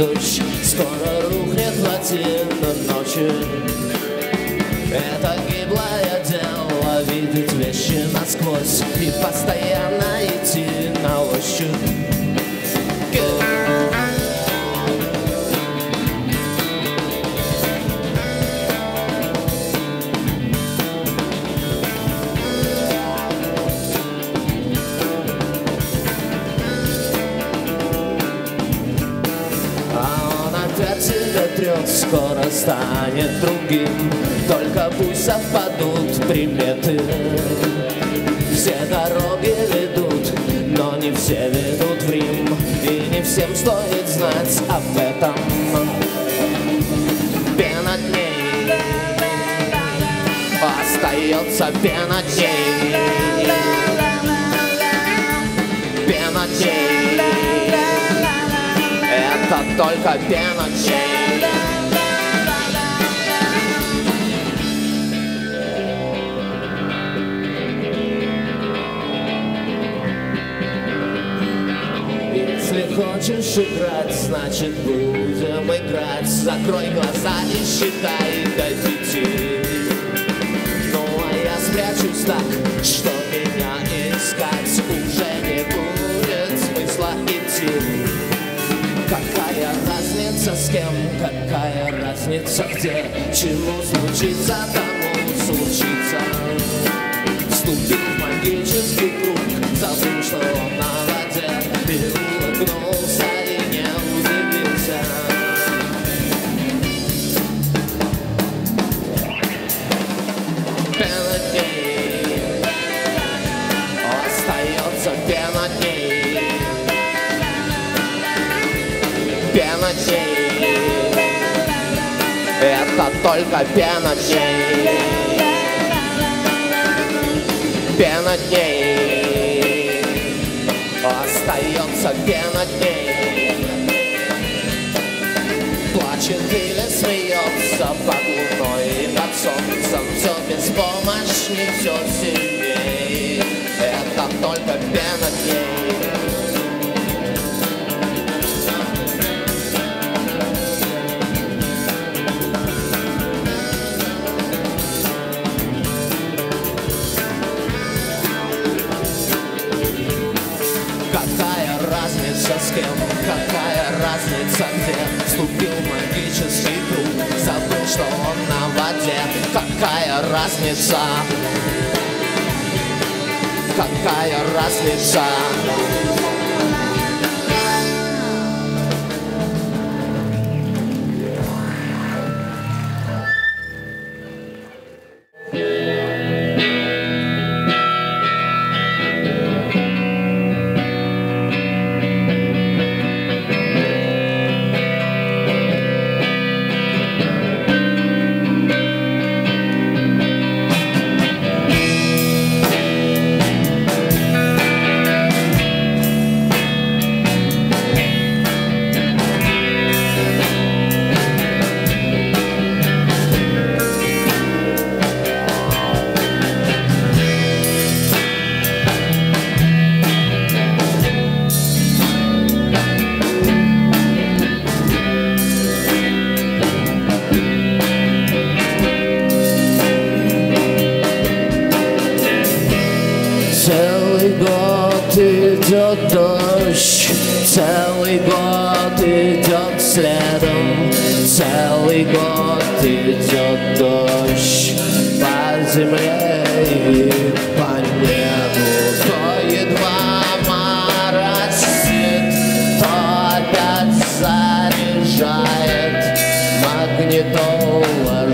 дождь. Скоро рухнет плотина ночи А он опять тебя трет, скоро станет другим. Только пусть совпадут приметы. Все дороги ведут, но не все ведут в Рим. И не всем стоит знать об этом. Пена дней Остается пена дней Пена дней это только пена. Если хочешь играть, значит будем играть. Закрой глаза и считай до пяти. Ну а я спрячусь так, что меня искать Уже не будет разница где Чему случится, тому случится. Вступил в магический круг, забыл, что он на Это только пена дней Пена дней Остается пена дней Плачет или смеется под луной и под солнцем Все беспомощней, все сильней Это только пена какая разница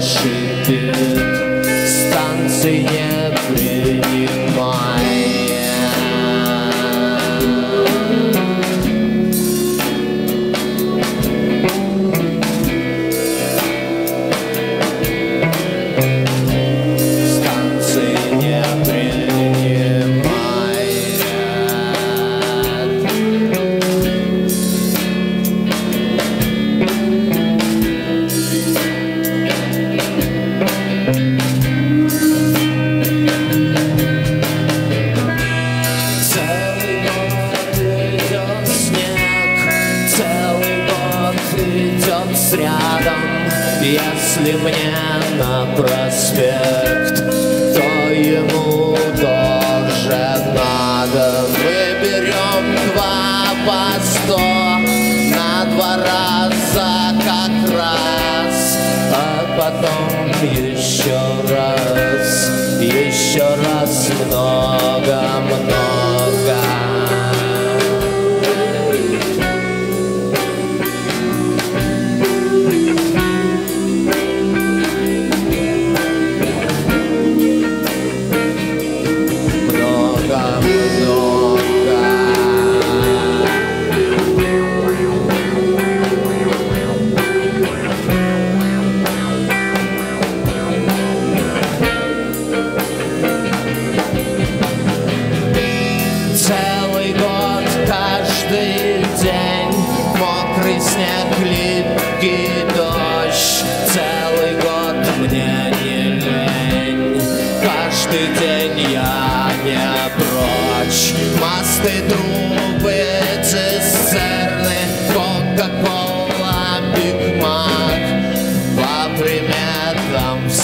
шипит, станции не. раза как раз, а потом еще раз, еще раз много-много.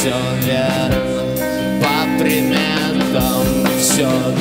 все верно. По приметам все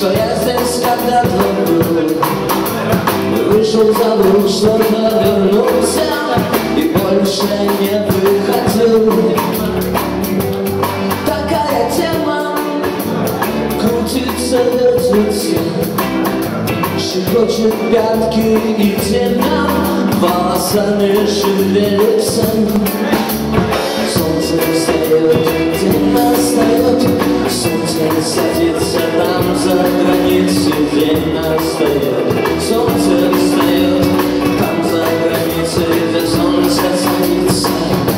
что я здесь когда-то был Вышел за двух, что-то вернулся И больше не выходил. Такая тема крутится, вертится Щекочет пятки и темя Волосами шевелится. Солнце встает настает, солнце садится там за границей, день настает, солнце встает там за границей, где солнце садится.